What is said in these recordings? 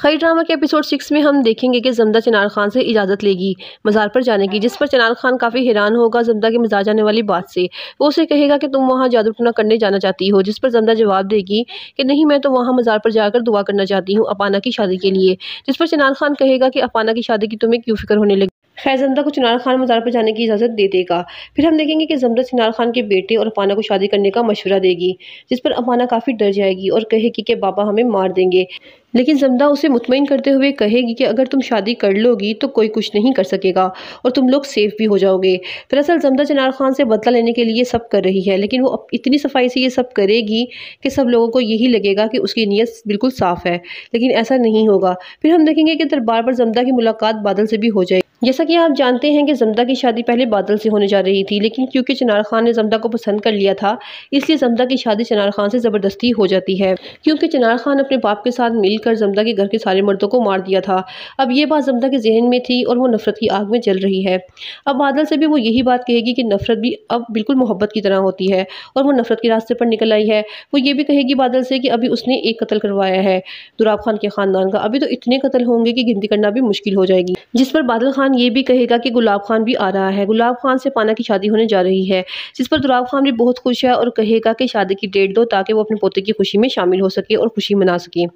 खई ड्रामा के episode six में हम देखेंगे कि जमदा चनार खान से इजाज़त लेगी, मज़ार पर जाने की जिस पर चनार खान काफ़ी हैरान होगा जमदा के मज़ार जाने वाली बात से। वो उसे कहेगा कि तुम वहाँ जादू टूना करने जाना चाहती हो, जिस पर जमदा जवाब देगी कि नहीं, मैं तो वहाँ मज़ार पर जाकर दुआ करना चाहती हूँ अपाना की शादी के लिए। जिस पर चनार खान कहेगा कि अपाना की शादी की तुम्हें क्यों फ़िक्र होने लगी? खैर जमदा को चिनार खान मज़ार पर जाने की इजाज़त दे देगा। फिर हम देखेंगे कि जमदा चिनार खान के बेटे और अपाना को शादी करने का मशवरा देगी, जिस पर अपाना काफ़ी डर जाएगी और कहेगी कि बाबा हमें मार देंगे। लेकिन जमदा उसे मुतमिन करते हुए कहेगी कि, अगर तुम शादी कर लोगी तो कोई कुछ नहीं कर सकेगा और तुम लोग सेफ़ भी हो जाओगे। दरअसल जमदा चिनार खान से बदला लेने के लिए सब कर रही है, लेकिन वो इतनी सफ़ाई से ये सब करेगी कि सब लोगों को यही लगेगा कि उसकी नीयत बिल्कुल साफ़ है, लेकिन ऐसा नहीं होगा। फिर हम देखेंगे कि दरबार पर जमदा की मुलाकात बादल से भी हो जाएगी। जैसा कि आप जानते हैं कि जमदा की शादी पहले बादल से होने जा रही थी, लेकिन क्योंकि चनार खान ने जमदा को पसंद कर लिया था, इसलिए जमदा की शादी चनार खान से ज़बरदस्ती हो जाती है। क्योंकि चनार खान अपने बाप के साथ मिलकर जमदा के घर के सारे मर्दों को मार दिया था। अब ये बात जमदा के जहन में थी और वो नफरत की आग में जल रही है। अब बादल से भी वो यही बात कहेगी कि नफरत भी अब बिल्कुल मोहब्बत की तरह होती है और वो नफरत के रास्ते पर निकल आई है। वो ये भी कहेगी बादल से कि अभी उसने एक कत्ल करवाया है, दुराब खान के ख़ानदान का। अभी तो इतने कत्ल होंगे कि गिनती करना भी मुश्किल हो जाएगी। जिस पर बादल खान ये भी कहेगा कि गुलाब खान भी आ रहा है। गुलाब खान से पाना की शादी होने जा रही है, जिस पर दुराब खान भी बहुत खुश है और कहेगा कि शादी की डेट दो ताकि वो अपने पोते की खुशी में शामिल हो सके और खुशी मना सके।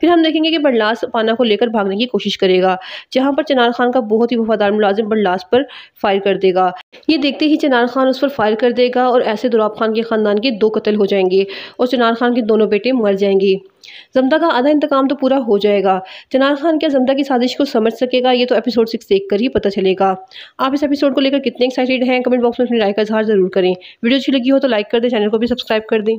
फिर हम देखेंगे कि बरलास पाना को लेकर भागने की कोशिश करेगा, जहाँ पर चनार खान का बहुत ही वफादार मुलाजिम बरलास पर फायर कर देगा। ये देखते ही चनार खान उस पर फायर कर देगा और ऐसे दुराब खान के ख़ानदान के दो कत्ल हो जाएँगे और चनार खान के दोनों बेटे मर जाएँगे। जमदा का आधा इंतकाम तो पूरा हो जाएगा। चनार खान क्या जमदा की साजिश को समझ सकेगा? ये तो एपिसोड सिक्स देख कर ही पता चलेगा। आप इस एपिसोड को लेकर कितने एक्साइटेड हैं? कमेंट बॉक्स में अपनी राय का इजहार ज़रूर करें। वीडियो अच्छी लगी हो तो लाइक कर दें चैनल को भी सब्सक्राइब कर दें।